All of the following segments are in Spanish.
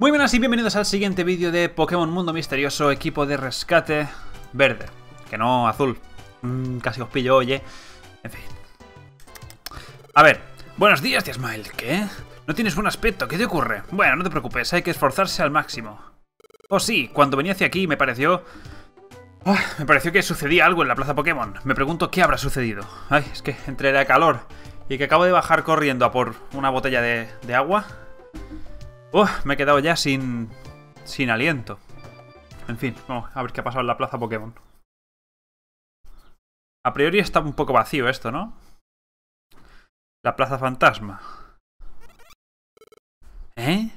Muy buenas y bienvenidos al siguiente vídeo de Pokémon Mundo Misterioso, equipo de rescate verde, que no azul. Mm, casi os pillo, oye. En fin. A ver, buenos días, Smile. ¿Qué? No tienes buen aspecto, ¿qué te ocurre? Bueno, no te preocupes, hay que esforzarse al máximo. Oh sí, cuando venía hacia aquí me pareció... Ah, me pareció que sucedía algo en la plaza Pokémon. Me pregunto qué habrá sucedido. Ay, es que entre la calor y que acabo de bajar corriendo a por una botella de, de agua... Me he quedado ya sin... sin aliento. En fin, vamos a ver qué ha pasado en la plaza Pokémon. A priori está un poco vacío esto, ¿no? La plaza fantasma. ¿Eh?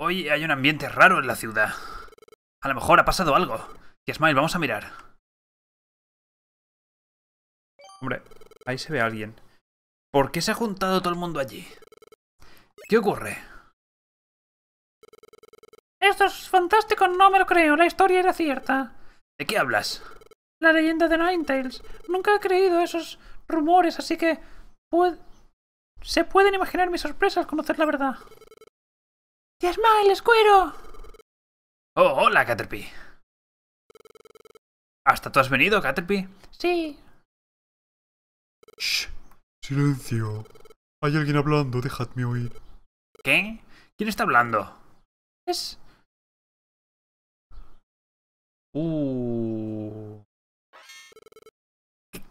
Hoy hay un ambiente raro en la ciudad. A lo mejor ha pasado algo. Smile, vamos a mirar. Hombre, ahí se ve a alguien. ¿Por qué se ha juntado todo el mundo allí? ¿Qué ocurre? Esto es fantástico, no me lo creo. La historia era cierta. ¿De qué hablas? La leyenda de Ninetales. Nunca he creído esos rumores, así que... Se pueden imaginar mi sorpresa al conocer la verdad. ¡Ya Smile, escuero! Oh, hola, Caterpie. ¿Hasta tú has venido, Caterpie? Sí. Shh. Silencio. Hay alguien hablando, dejadme oír. ¿Qué? ¿Quién está hablando? Es... Uh...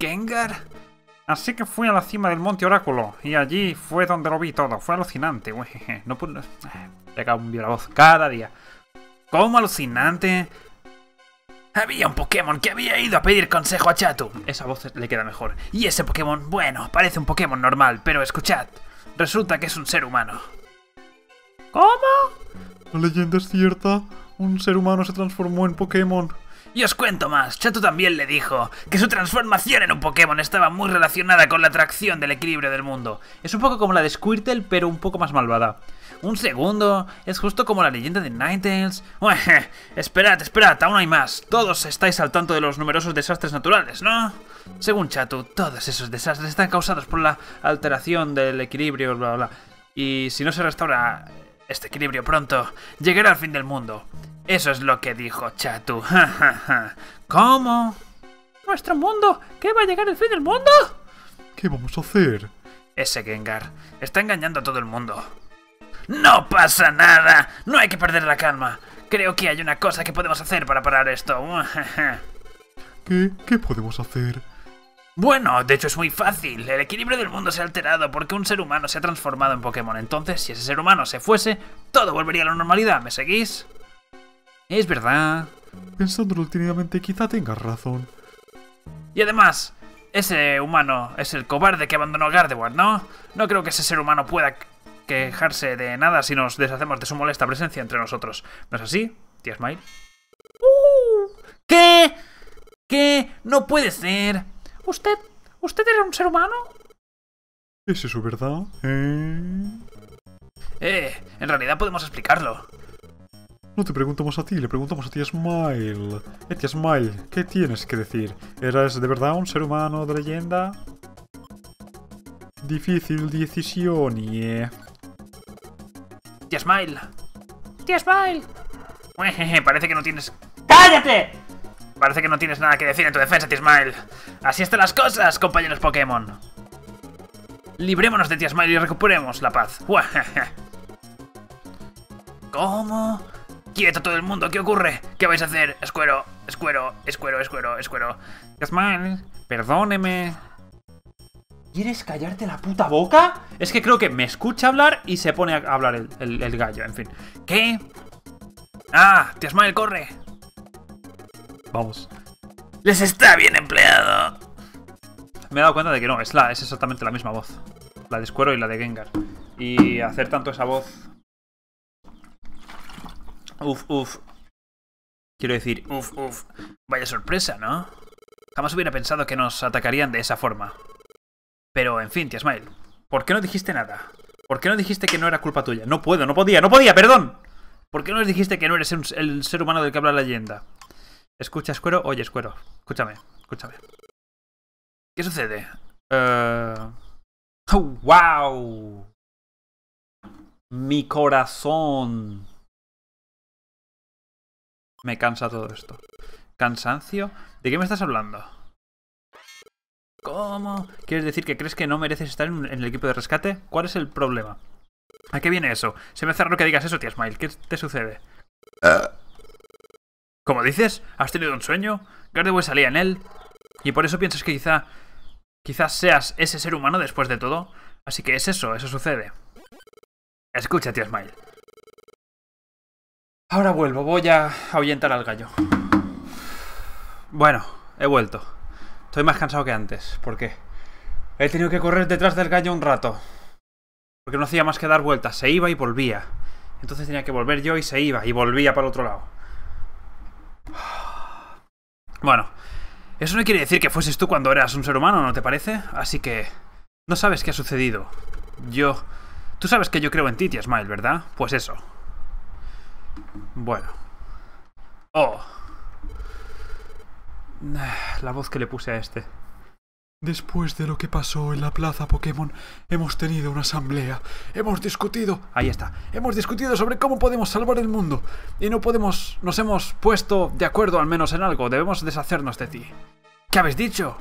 ¿Gengar? Así que fui a la cima del Monte Oráculo y allí fue donde lo vi todo. Fue alucinante. Uy, no puedo... Le cambio la voz cada día. ¿Cómo alucinante? Había un Pokémon que había ido a pedir consejo a Chatu. Esa voz le queda mejor. Y ese Pokémon, bueno, parece un Pokémon normal, pero escuchad, resulta que es un ser humano. ¿Cómo? La leyenda es cierta. Un ser humano se transformó en Pokémon. Y os cuento más, Chato también le dijo que su transformación en un Pokémon estaba muy relacionada con la atracción del equilibrio del mundo. Es un poco como la de Squirtle, pero un poco más malvada. Un segundo, es justo como la leyenda de Ninetales. esperad, esperad, aún hay más. Todos estáis al tanto de los numerosos desastres naturales, ¿no? Según Chatu, todos esos desastres están causados por la alteración del equilibrio, bla, bla, bla. Y si no se restaura este equilibrio pronto, llegará el fin del mundo. Eso es lo que dijo Chatu. ¿Cómo? ¿Nuestro mundo? ¿Qué va a llegar el fin del mundo? ¿Qué vamos a hacer? Ese Gengar está engañando a todo el mundo. ¡No pasa nada! No hay que perder la calma. Creo que hay una cosa que podemos hacer para parar esto. ¿Qué? ¿Qué podemos hacer? Bueno, de hecho es muy fácil. El equilibrio del mundo se ha alterado porque un ser humano se ha transformado en Pokémon. Entonces, si ese ser humano se fuese, todo volvería a la normalidad. ¿Me seguís? Es verdad. Pensándolo detenidamente, quizá tengas razón. Y además, ese humano es el cobarde que abandonó Gardevoir, ¿no? No creo que ese ser humano pueda quejarse de nada si nos deshacemos de su molesta presencia entre nosotros. ¿No es así, tía Smile? Uh, ¿Qué? ¿Qué? No puede ser. ¿Usted... ¿Usted era un ser humano? ¿Es eso verdad? ¿Eh? Eh, en realidad podemos explicarlo. No te preguntamos a ti, le preguntamos a ti Smile. Eh, tía Smile, ¿qué tienes que decir? ¿Eras de verdad un ser humano de leyenda? Difícil decisión, yeah. Tía Smile. Tía Smile. Parece que no tienes... ¡Cállate! Parece que no tienes nada que decir en tu defensa, Tía Smile. Así están las cosas, compañeros Pokémon. Librémonos de Tía Smile y recuperemos la paz. ¿Cómo? ¡Quieto todo el mundo! ¿Qué ocurre? ¿Qué vais a hacer? Escuero, escuero, escuero, escuero, escuero. Tía Smile, perdóneme. ¿Quieres callarte la puta boca? Es que creo que me escucha hablar y se pone a hablar el, el, el gallo, en fin. ¿Qué? ¡Ah! ¡Tía Smile, corre! Vamos. ¡Les está bien empleado! Me he dado cuenta de que no, es, la, es exactamente la misma voz. La de Escuero y la de Gengar. Y hacer tanto esa voz... Uf, uf. Quiero decir, uf, uf. Vaya sorpresa, ¿no? Jamás hubiera pensado que nos atacarían de esa forma. Pero, en fin, tía Smile, ¿por qué no dijiste nada? ¿Por qué no dijiste que no era culpa tuya? No puedo, no podía, no podía, perdón. ¿Por qué no les dijiste que no eres el ser humano del que habla la leyenda? Escucha, Escuero. Oye, Escuero, escúchame, escúchame. ¿Qué sucede? Uh... Oh, ¡Wow! Mi corazón. Me cansa todo esto. ¿Cansancio? ¿De qué me estás hablando? ¿Cómo? ¿Quieres decir que crees que no mereces estar en el equipo de rescate? ¿Cuál es el problema? ¿A qué viene eso? Se me hace raro que digas eso, tía Smile. ¿Qué te sucede? ¿Cómo dices? ¿Has tenido un sueño? Gardevoir salía en él. Y por eso piensas que quizá... Quizás seas ese ser humano después de todo. Así que es eso, eso sucede. Escucha, tía Smile. Ahora vuelvo, voy a ahuyentar al gallo. Bueno, he vuelto. Estoy más cansado que antes. ¿Por qué? He tenido que correr detrás del gallo un rato. Porque no hacía más que dar vueltas. Se iba y volvía. Entonces tenía que volver yo y se iba y volvía para el otro lado. Bueno, eso no quiere decir que fueses tú cuando eras un ser humano, ¿no te parece? Así que... No sabes qué ha sucedido. Yo... Tú sabes que yo creo en ti, tía Smile, ¿verdad? Pues eso. Bueno. Oh. La voz que le puse a este. Después de lo que pasó en la plaza Pokémon, hemos tenido una asamblea. Hemos discutido. Ahí está. Hemos discutido sobre cómo podemos salvar el mundo. Y no podemos... Nos hemos puesto de acuerdo al menos en algo. Debemos deshacernos de ti. ¿Qué habéis dicho?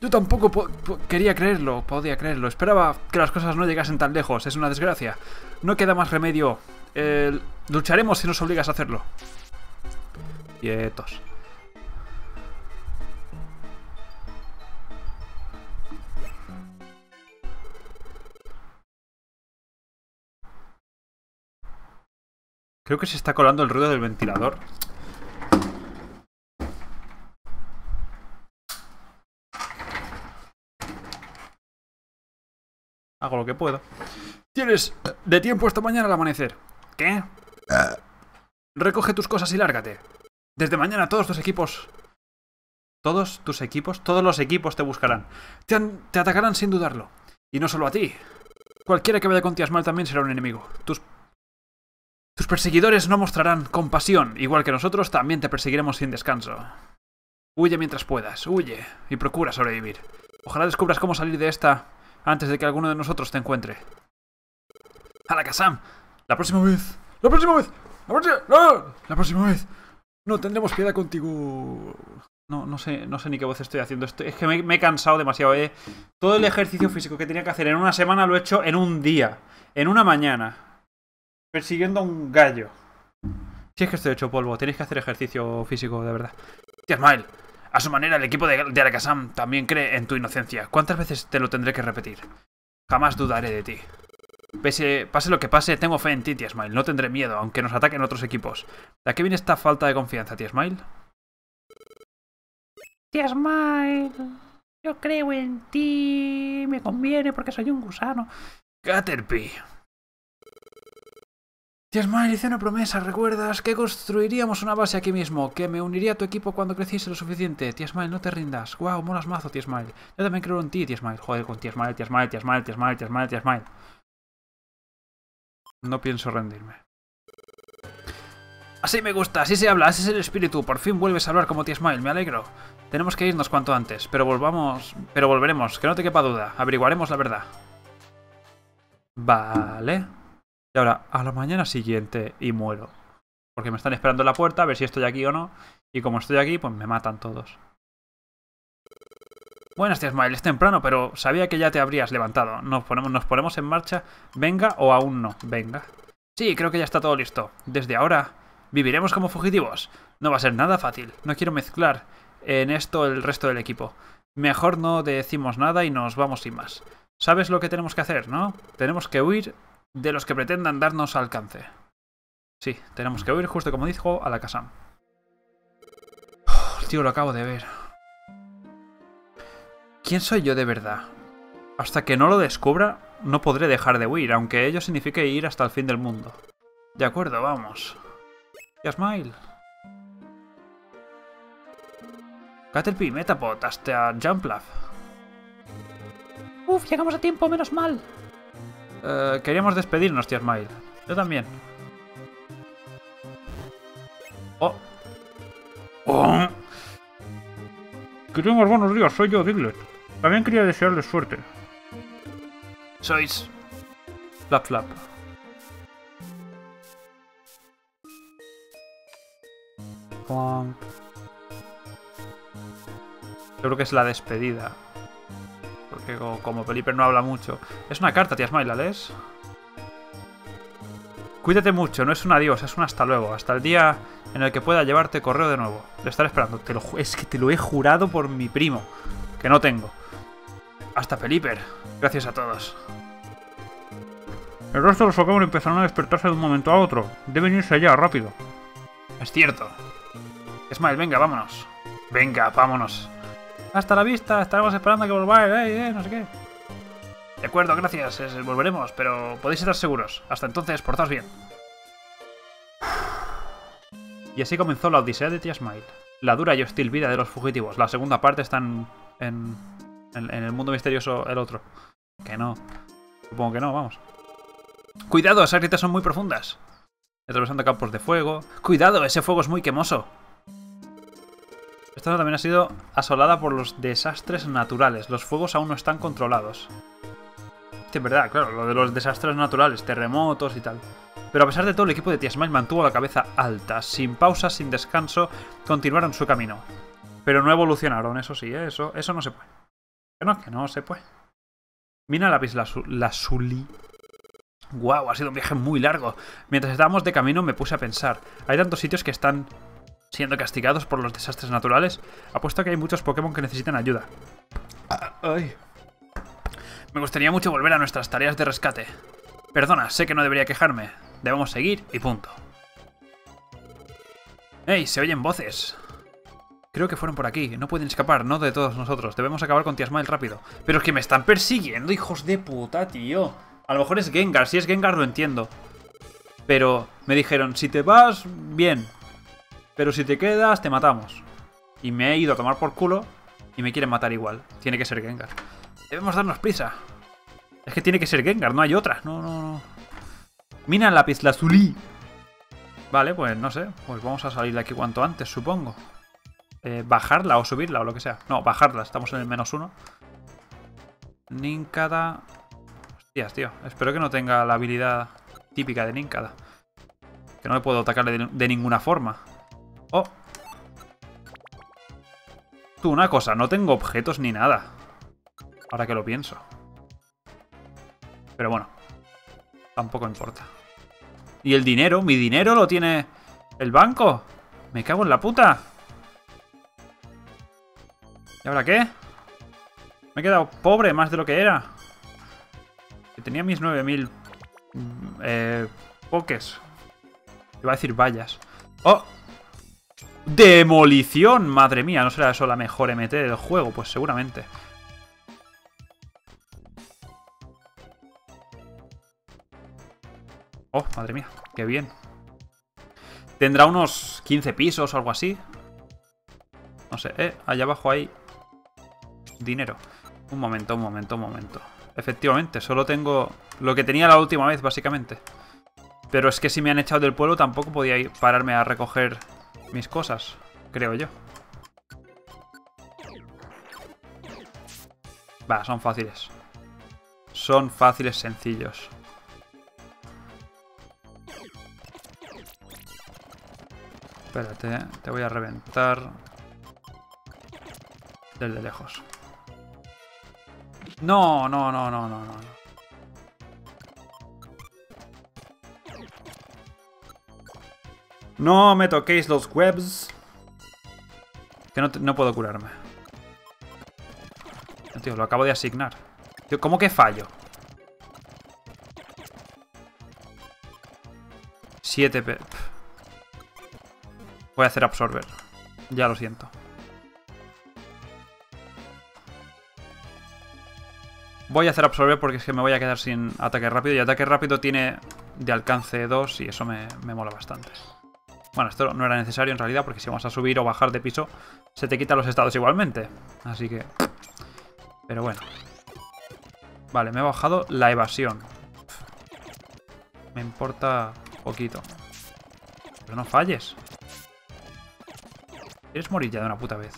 Yo tampoco po- po- quería creerlo, podía creerlo. Esperaba que las cosas no llegasen tan lejos. Es una desgracia. No queda más remedio. Eh, lucharemos si nos obligas a hacerlo. Quietos. Creo que se está colando el ruido del ventilador. Hago lo que puedo. Tienes eh, de tiempo esta mañana al amanecer. ¿Qué? Recoge tus cosas y lárgate. Desde mañana todos tus equipos... ¿Todos tus equipos? Todos los equipos te buscarán. Te, atacarán sin dudarlo. Y no solo a ti. Cualquiera que vaya con Tiasmal también será un enemigo. Tus... Tus perseguidores no mostrarán compasión. Igual que nosotros, también te perseguiremos sin descanso. Huye mientras puedas, huye. Y procura sobrevivir. Ojalá descubras cómo salir de esta antes de que alguno de nosotros te encuentre. Alakazam, la próxima vez. ¡La próxima vez! ¡La próxima! ¡No! La próxima vez. No tendremos piedad contigo. No, no sé, no sé ni qué voz estoy haciendo. Estoy- es que me, me he cansado demasiado, eh. Todo el ejercicio físico que tenía que hacer en una semana lo he hecho en un día. En una mañana. Persiguiendo a un gallo. Si es que estoy hecho polvo, tenéis que hacer ejercicio físico de verdad. Tía Smile, a su manera el equipo de, de Arakazam también cree en tu inocencia. ¿Cuántas veces te lo tendré que repetir? Jamás dudaré de ti. Pese, pase lo que pase, tengo fe en ti, Tía Smile. No tendré miedo, aunque nos ataquen otros equipos. ¿De qué viene esta falta de confianza, Tía Smile? Tía Smile, yo creo en ti. Me conviene porque soy un gusano. Caterpie. Tía Smile, hice una promesa, ¿recuerdas? Que construiríamos una base aquí mismo, que me uniría a tu equipo cuando creciese lo suficiente. Tía Smile, no te rindas. Wow, molas mazo, Tía Smile. Yo también creo en ti, Tía Smile. Joder, con Tía Smile, Tía Smile, Tía Smile. No pienso rendirme. Así me gusta, así se habla, ese es el espíritu. Por fin vuelves a hablar como Tía Smile, me alegro. Tenemos que irnos cuanto antes, pero volvamos... Pero volveremos, que no te quepa duda. Averiguaremos la verdad. Vale. Y ahora, a la mañana siguiente y muero. Porque me están esperando en la puerta a ver si estoy aquí o no. Y como estoy aquí, pues me matan todos. Buenas, tía Smile, es temprano, pero sabía que ya te habrías levantado. Nos ponemos, nos ponemos en marcha. Venga o aún no. Venga. Sí, creo que ya está todo listo. Desde ahora, viviremos como fugitivos. No va a ser nada fácil. No quiero mezclar en esto el resto del equipo. Mejor no decimos nada y nos vamos sin más. ¿Sabes lo que tenemos que hacer, no? Tenemos que huir de los que pretendan darnos alcance. Sí, tenemos que huir justo como dijo a la casa. tío, lo acabo de ver. ¿Quién soy yo de verdad? Hasta que no lo descubra, no podré dejar de huir, aunque ello signifique ir hasta el fin del mundo. De acuerdo, vamos. Yasmail. Caterpie, Metapod, hasta Jumplaf. Uf, llegamos a tiempo, menos mal. Eh, queríamos despedirnos, tío Smile. Yo también. Oh. Oh. Que tengas buenos días, soy yo, Diglett. También quería desearles suerte. Sois... Flap Flap. Yo creo que es la despedida. Porque co- como Felipe no habla mucho. Es una carta, tía Smile, ¿la lees? Cuídate mucho, no es un adiós, es un hasta luego. Hasta el día en el que pueda llevarte correo de nuevo. Le estaré esperando. Te lo es que te lo he jurado por mi primo. Que no tengo. Hasta Felipe. Gracias a todos. El resto de los Pokémon empezaron a despertarse de un momento a otro. Deben irse ya, rápido. Es cierto. Smile, venga, vámonos. Venga, vámonos. Hasta la vista, estaremos esperando a que volváis, eh, eh, no sé qué. De acuerdo, gracias, volveremos, pero podéis estar seguros. Hasta entonces, portaos bien. Y así comenzó la odisea de Tia Smile. La dura y hostil vida de los fugitivos. La segunda parte está en, en, en- en el mundo misterioso el otro. Que no. Supongo que no, vamos. Cuidado, esas grietas son muy profundas. Atravesando campos de fuego. Cuidado, ese fuego es muy quemoso. Esta zona también ha sido asolada por los desastres naturales. Los fuegos aún no están controlados. Es verdad, claro, lo de los desastres naturales, terremotos y tal. Pero a pesar de todo, el equipo de Tiasmile mantuvo la cabeza alta. Sin pausas, sin descanso, continuaron su camino. Pero no evolucionaron, eso sí, ¿eh? eso, eso no se puede. Que no, que no se puede. Mina lápiz lazuli. Guau, ha sido un viaje muy largo. Mientras estábamos de camino me puse a pensar. Hay tantos sitios que están siendo castigados por los desastres naturales. Apuesto a que hay muchos Pokémon que necesitan ayuda. Ay. Me gustaría mucho volver a nuestras tareas de rescate. Perdona, sé que no debería quejarme. Debemos seguir y punto. ¡Ey! Se oyen voces. Creo que fueron por aquí. No pueden escapar, no de todos nosotros. Debemos acabar con Tiasmael rápido. Pero es que me están persiguiendo, hijos de puta, tío. A lo mejor es Gengar. Si es Gengar lo entiendo. Pero me dijeron, si te vas, bien. Pero si te quedas, te matamos. Y me he ido a tomar por culo y me quieren matar igual. Tiene que ser Gengar. Debemos darnos prisa. Es que tiene que ser Gengar, no hay otra. No, no, no. Mina lápiz lazuli. Vale, pues no sé. Pues vamos a salir de aquí cuanto antes, supongo. Eh, bajarla o subirla o lo que sea. No, bajarla. Estamos en el menos uno. Ninkada. Hostias, tío. Espero que no tenga la habilidad típica de Ninkada. Que no le puedo atacarle de, de ninguna forma. Oh. Tú, una cosa. No tengo objetos ni nada. Ahora que lo pienso. Pero bueno. Tampoco importa. ¿Y el dinero? ¿Mi dinero lo tiene el banco? Me cago en la puta. ¿Y ahora qué? Me he quedado pobre más de lo que era. Que tenía mis 9000 mm, eh, pokés. Iba a decir vallas. ¡Oh! ¡Demolición! Madre mía, ¿no será eso la mejor MT del juego? Pues seguramente. Oh, madre mía, qué bien. Tendrá unos 15 pisos o algo así. No sé, eh, allá abajo hay dinero. Un momento, un momento, un momento. Efectivamente, solo tengo lo que tenía la última vez, básicamente. Pero es que si me han echado del pueblo tampoco podía ir pararme a recoger mis cosas, creo yo. Va, son fáciles. Son fáciles, sencillos. Espérate, te voy a reventar desde lejos. No, no, no, no, no, no. No me toquéis los webs. Que no, puedo curarme. Tío, lo acabo de asignar. ¿cómo que fallo? 7 P. Pf. Voy a hacer absorber. Ya lo siento. Voy a hacer absorber porque es que me voy a quedar sin ataque rápido. Y ataque rápido tiene de alcance 2 y eso me, me mola bastante. Bueno, esto no era necesario en realidad porque si vamos a subir o bajar de piso se te quitan los estados igualmente. Así que... Pero bueno. Vale, me he bajado la evasión. Me importa poquito. Pero no falles. ¿Quieres morir ya de una puta vez?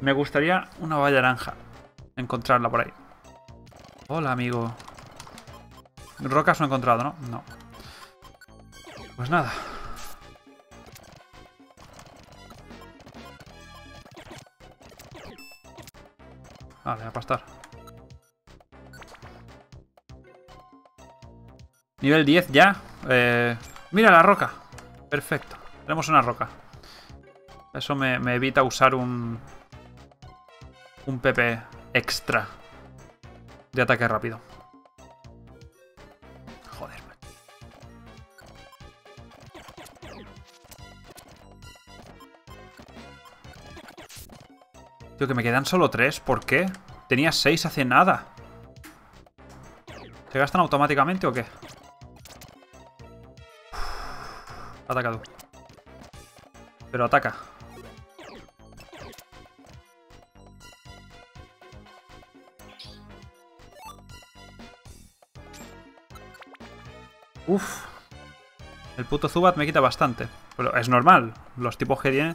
Me gustaría una valla naranja. Encontrarla por ahí. Hola, amigo. Rocas no he encontrado, ¿no? No. Pues nada. Vale, a pastar. Nivel 10 ya. Eh, mira la roca. Perfecto. Tenemos una roca. Eso me, me evita usar un... Un PP extra. De ataque rápido. Tío, que me quedan solo tres. ¿Por qué? Tenía seis hace nada. ¿Se gastan automáticamente o qué? Ataca tú. Pero ataca. Uf. El puto Zubat me quita bastante. Pero es normal. Los tipos que tiene,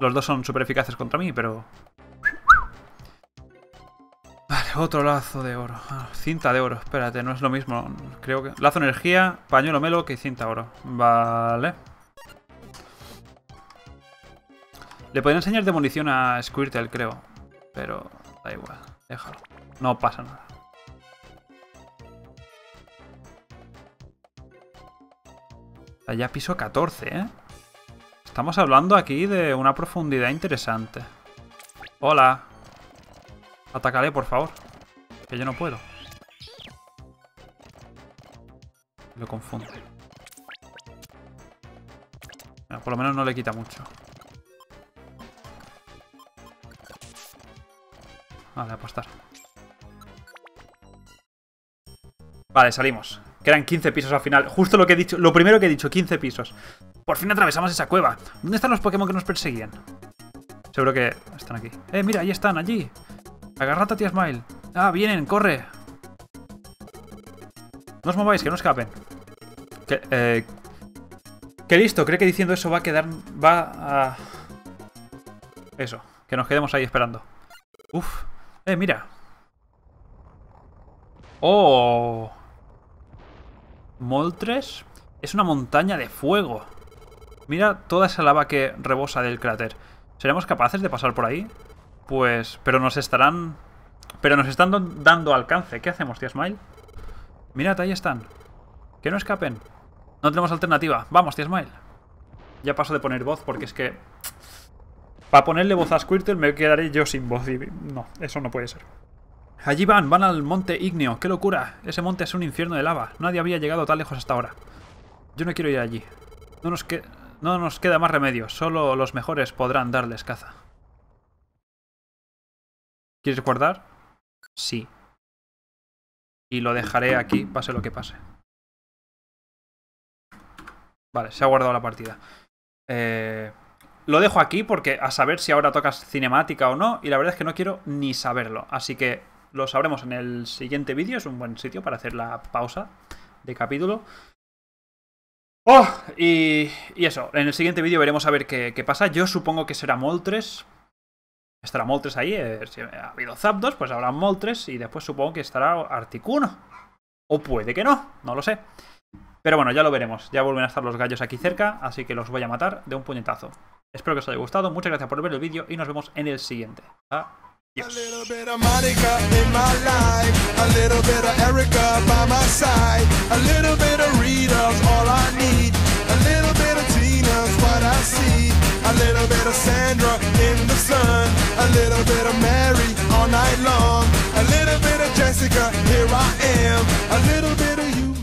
los dos son súper eficaces contra mí, pero... Otro lazo de oro. Ah, cinta de oro. Espérate, no es lo mismo. Creo que... Lazo energía, pañuelo melo que cinta oro. Vale. Le podría enseñar de munición a Squirtle, creo. Pero da igual. Déjalo. No pasa nada. Ya piso 14, ¿eh? Estamos hablando aquí de una profundidad interesante. Hola. Atacaré, por favor. Que yo no puedo. Lo confunde. Bueno, por lo menos no le quita mucho. Vale, apostar. Vale, salimos. Quedan 15 pisos al final. Justo lo que he dicho, lo primero que he dicho, 15 pisos. Por fin atravesamos esa cueva. ¿Dónde están los Pokémon que nos perseguían? Seguro que están aquí. Eh, mira, ahí están, allí. Agarrate a tía Smile. Ah, vienen, corre. No os mováis, que no escapen. Que, eh, listo, creo que diciendo eso va a quedar... Va a... Eso, que nos quedemos ahí esperando. Uf. Eh, mira. Oh. Moltres es una montaña de fuego. Mira toda esa lava que rebosa del cráter. ¿Seremos capaces de pasar por ahí? Pues... Pero nos estarán... Pero nos están dando alcance. ¿Qué hacemos, tía Smile? Mirad, ahí están. Que no escapen. No tenemos alternativa. Vamos, tía Smile. Ya paso de poner voz porque es que... Para ponerle voz a Squirtle me quedaré yo sin voz y... No, eso no puede ser. Allí van, van al monte ígneo. ¡Qué locura! Ese monte es un infierno de lava. Nadie había llegado tan lejos hasta ahora. Yo no quiero ir allí. No nos, no nos queda más remedio. Solo los mejores podrán darles caza. ¿Quieres guardar? Sí. Y lo dejaré aquí, pase lo que pase. Vale, se ha guardado la partida. Eh, lo dejo aquí porque a saber si ahora tocas cinemática o no. Y la verdad es que no quiero ni saberlo. Así que lo sabremos en el siguiente vídeo. Es un buen sitio para hacer la pausa de capítulo. ¡Oh! Y, eso, en el siguiente vídeo veremos a ver qué, qué, pasa. Yo supongo que será Moltres. Estará Moltres ahí. Eh, si ha habido Zapdos, pues habrá Moltres. Y después supongo que estará Articuno. O puede que no, no lo sé. Pero bueno, ya lo veremos. Ya vuelven a estar los gallos aquí cerca, así que los voy a matar de un puñetazo. Espero que os haya gustado. Muchas gracias por ver el vídeo y nos vemos en el siguiente. what I see. A little bit of Sandra in the sun, a little bit of Mary all night long, a little bit of Jessica, here I am, a little bit of you.